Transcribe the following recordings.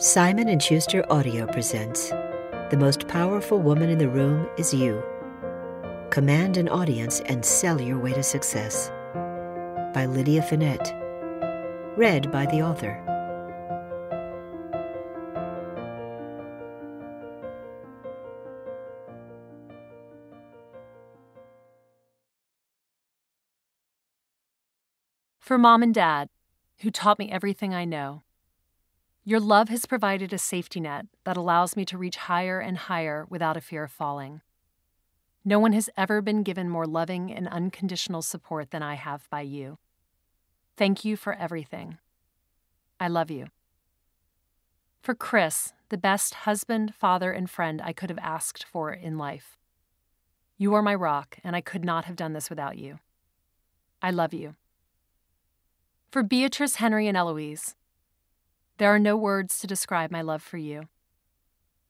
Simon & Schuster Audio presents The Most Powerful Woman in the Room is You. Command an audience and sell your way to success. By Lydia Fenet. Read by the author. For mom and dad, who taught me everything I know. Your love has provided a safety net that allows me to reach higher and higher without a fear of falling. No one has ever been given more loving and unconditional support than I have by you. Thank you for everything. I love you. For Chris, the best husband, father, and friend I could have asked for in life. You are my rock, and I could not have done this without you. I love you. For Beatrice, Henry, and Eloise, there are no words to describe my love for you.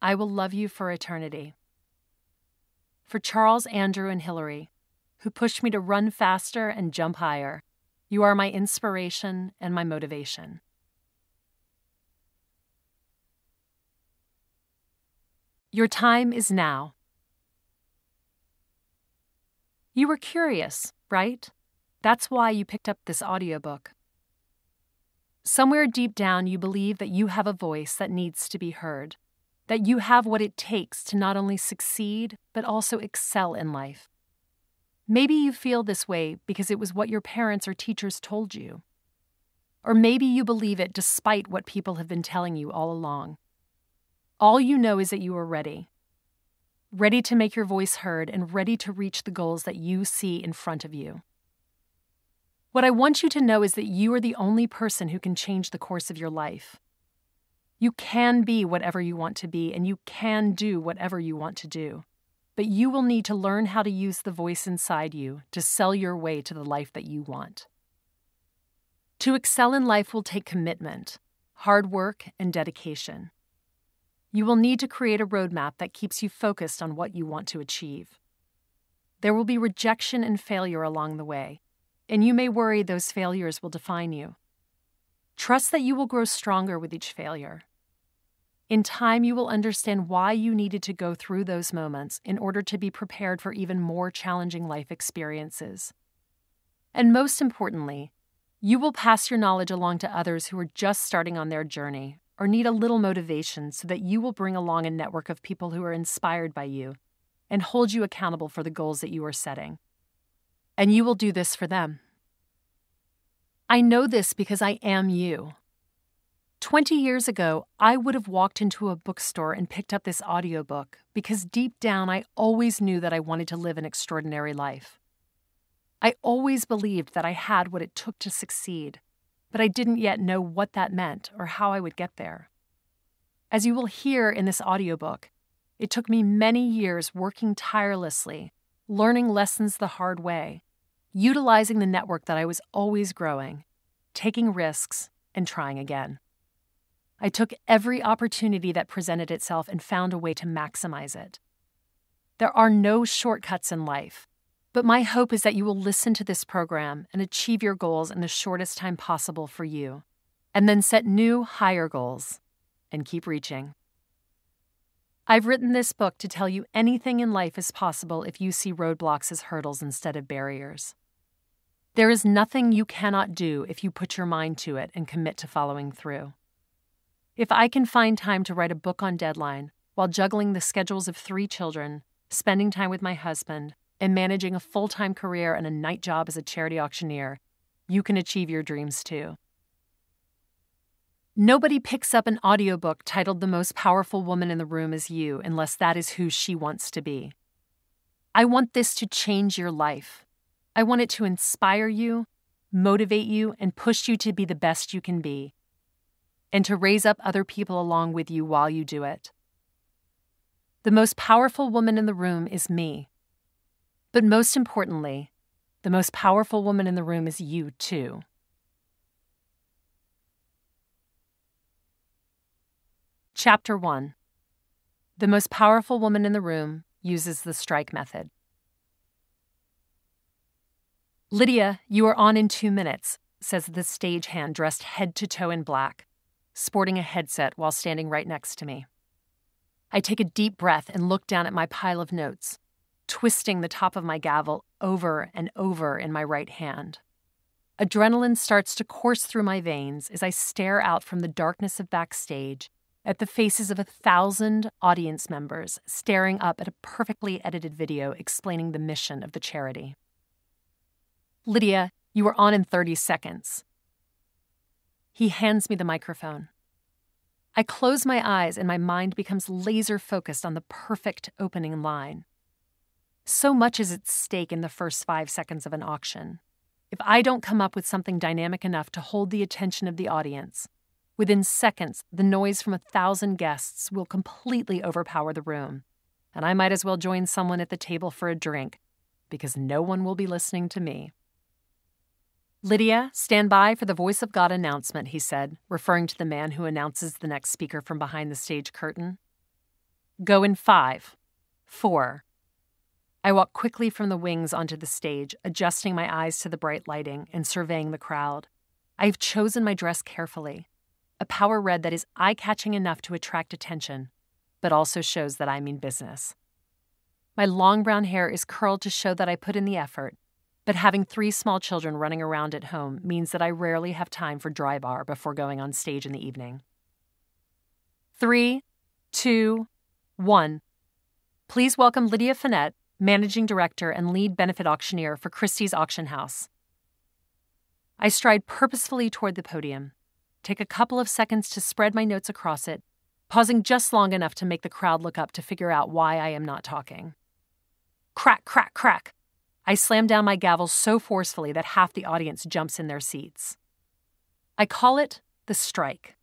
I will love you for eternity. For Charles, Andrew, and Hillary, who pushed me to run faster and jump higher, you are my inspiration and my motivation. Your time is now. You were curious, right? That's why you picked up this audiobook. Somewhere deep down, you believe that you have a voice that needs to be heard, that you have what it takes to not only succeed, but also excel in life. Maybe you feel this way because it was what your parents or teachers told you. Or maybe you believe it despite what people have been telling you all along. All you know is that you are ready. Ready to make your voice heard and ready to reach the goals that you see in front of you. What I want you to know is that you are the only person who can change the course of your life. You can be whatever you want to be, and you can do whatever you want to do. But you will need to learn how to use the voice inside you to sell your way to the life that you want. To excel in life will take commitment, hard work, and dedication. You will need to create a roadmap that keeps you focused on what you want to achieve. There will be rejection and failure along the way, and you may worry those failures will define you. Trust that you will grow stronger with each failure. In time, you will understand why you needed to go through those moments in order to be prepared for even more challenging life experiences. And most importantly, you will pass your knowledge along to others who are just starting on their journey or need a little motivation so that you will bring along a network of people who are inspired by you and hold you accountable for the goals that you are setting and you will do this for them. I know this because I am you. 20 years ago, I would have walked into a bookstore and picked up this audiobook because deep down I always knew that I wanted to live an extraordinary life. I always believed that I had what it took to succeed, but I didn't yet know what that meant or how I would get there. As you will hear in this audiobook, it took me many years working tirelessly, learning lessons the hard way, utilizing the network that I was always growing, taking risks, and trying again. I took every opportunity that presented itself and found a way to maximize it. There are no shortcuts in life, but my hope is that you will listen to this program and achieve your goals in the shortest time possible for you, and then set new, higher goals and keep reaching. I've written this book to tell you anything in life is possible if you see roadblocks as hurdles instead of barriers. There is nothing you cannot do if you put your mind to it and commit to following through. If I can find time to write a book on deadline while juggling the schedules of three children, spending time with my husband, and managing a full time career and a night job as a charity auctioneer, you can achieve your dreams too. Nobody picks up an audiobook titled The Most Powerful Woman in the Room is You unless that is who she wants to be. I want this to change your life. I want it to inspire you, motivate you, and push you to be the best you can be, and to raise up other people along with you while you do it. The most powerful woman in the room is me. But most importantly, the most powerful woman in the room is you, too. Chapter 1 The most powerful woman in the room uses the strike method. Lydia, you are on in two minutes, says the stagehand dressed head to toe in black. sporting a headset while standing right next to me. I take a deep breath and look down at my pile of notes, twisting the top of my gavel over and over in my right hand. Adrenaline starts to course through my veins as I stare out from the darkness of backstage at the faces of a thousand audience members staring up at a perfectly edited video explaining the mission of the charity. Lydia, you are on in 30 seconds. He hands me the microphone. I close my eyes and my mind becomes laser focused on the perfect opening line. So much is at stake in the first five seconds of an auction. If I don't come up with something dynamic enough to hold the attention of the audience, within seconds, the noise from a thousand guests will completely overpower the room, and I might as well join someone at the table for a drink, because no one will be listening to me. Lydia, stand by for the voice of God announcement, he said, referring to the man who announces the next speaker from behind the stage curtain. Go in five, four, I walk quickly from the wings onto the stage, adjusting my eyes to the bright lighting and surveying the crowd. I have chosen my dress carefully, a power red that is eye catching enough to attract attention, but also shows that I mean business. My long brown hair is curled to show that I put in the effort, but having three small children running around at home means that I rarely have time for dry bar before going on stage in the evening. Three, two, one. Please welcome Lydia Fenet, managing director and lead benefit auctioneer for Christie's Auction House. I stride purposefully toward the podium, take a couple of seconds to spread my notes across it, pausing just long enough to make the crowd look up to figure out why I am not talking. Crack, crack, crack. I slam down my gavel so forcefully that half the audience jumps in their seats. I call it the strike.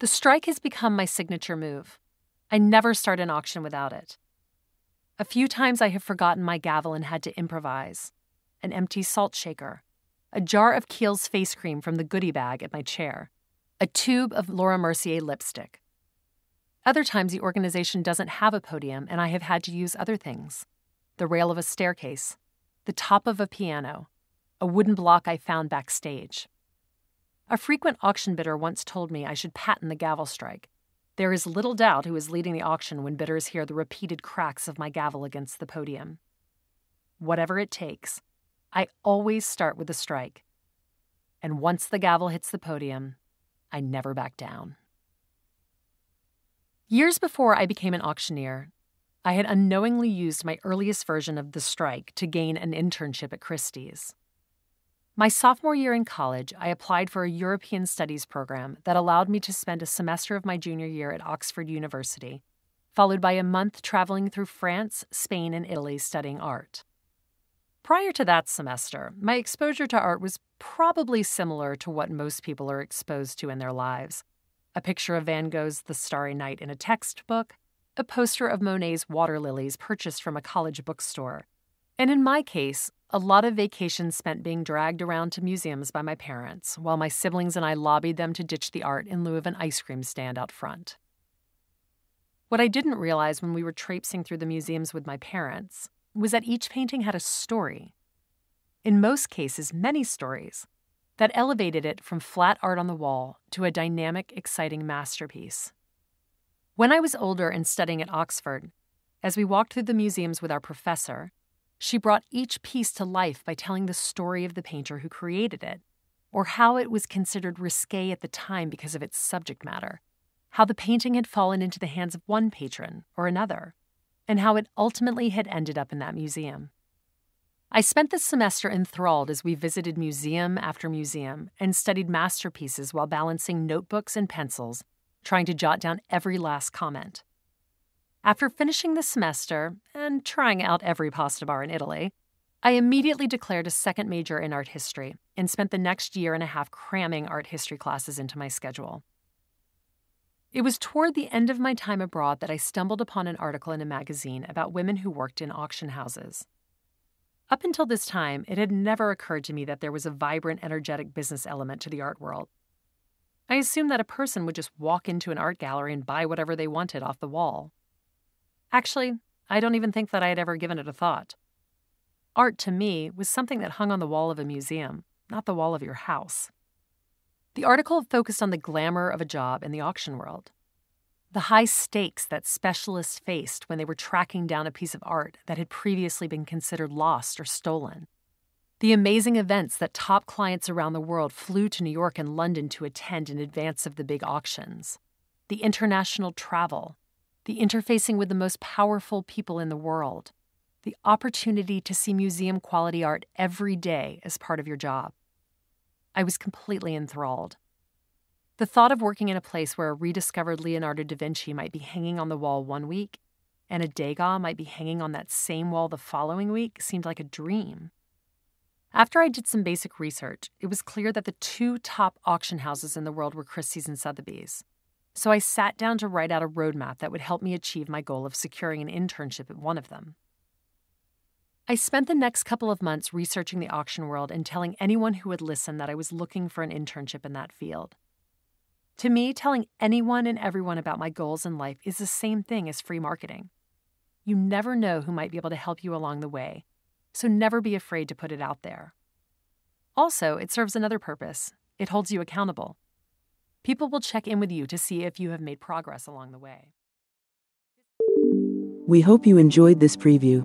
The strike has become my signature move. I never start an auction without it. A few times I have forgotten my gavel and had to improvise. An empty salt shaker, a jar of Kiehl's face cream from the goodie bag at my chair, a tube of Laura Mercier lipstick. Other times the organization doesn't have a podium and I have had to use other things the rail of a staircase, the top of a piano, a wooden block I found backstage. A frequent auction bidder once told me I should patent the gavel strike there is little doubt who is leading the auction when bidders hear the repeated cracks of my gavel against the podium. Whatever it takes, I always start with a strike. And once the gavel hits the podium, I never back down. Years before I became an auctioneer, I had unknowingly used my earliest version of the strike to gain an internship at Christie's. My sophomore year in college, I applied for a European Studies program that allowed me to spend a semester of my junior year at Oxford University, followed by a month traveling through France, Spain, and Italy studying art. Prior to that semester, my exposure to art was probably similar to what most people are exposed to in their lives a picture of Van Gogh's The Starry Night in a textbook, a poster of Monet's Water Lilies purchased from a college bookstore, and in my case, a lot of vacations spent being dragged around to museums by my parents, while my siblings and I lobbied them to ditch the art in lieu of an ice cream stand out front. What I didn't realize when we were traipsing through the museums with my parents was that each painting had a story. In most cases, many stories that elevated it from flat art on the wall to a dynamic, exciting masterpiece. When I was older and studying at Oxford, as we walked through the museums with our professor, she brought each piece to life by telling the story of the painter who created it, or how it was considered risque at the time because of its subject matter, how the painting had fallen into the hands of one patron or another, and how it ultimately had ended up in that museum. I spent the semester enthralled as we visited museum after museum and studied masterpieces while balancing notebooks and pencils, trying to jot down every last comment. After finishing the semester and trying out every pasta bar in Italy, I immediately declared a second major in art history and spent the next year and a half cramming art history classes into my schedule. It was toward the end of my time abroad that I stumbled upon an article in a magazine about women who worked in auction houses. Up until this time, it had never occurred to me that there was a vibrant, energetic business element to the art world. I assumed that a person would just walk into an art gallery and buy whatever they wanted off the wall. Actually, I don't even think that I had ever given it a thought. Art to me was something that hung on the wall of a museum, not the wall of your house. The article focused on the glamour of a job in the auction world, the high stakes that specialists faced when they were tracking down a piece of art that had previously been considered lost or stolen, the amazing events that top clients around the world flew to New York and London to attend in advance of the big auctions, the international travel, the interfacing with the most powerful people in the world, the opportunity to see museum quality art every day as part of your job. I was completely enthralled. The thought of working in a place where a rediscovered Leonardo da Vinci might be hanging on the wall one week and a Degas might be hanging on that same wall the following week seemed like a dream. After I did some basic research, it was clear that the two top auction houses in the world were Christie's and Sotheby's. So I sat down to write out a roadmap that would help me achieve my goal of securing an internship at one of them. I spent the next couple of months researching the auction world and telling anyone who would listen that I was looking for an internship in that field. To me, telling anyone and everyone about my goals in life is the same thing as free marketing. You never know who might be able to help you along the way, so never be afraid to put it out there. Also, it serves another purpose it holds you accountable. People will check in with you to see if you have made progress along the way. We hope you enjoyed this preview.